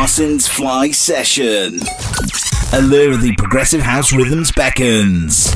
Parsons Fly Session. Allure of the progressive house rhythms beckons.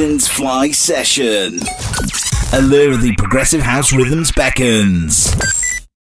Marcin's Fly Session. Allure the Progressive House Rhythms beckons.